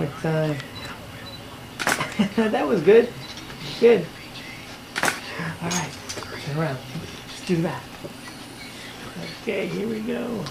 more time. Uh, that was good. Good. All right. Turn around. Let's do that. Okay, here we go.